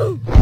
Woo!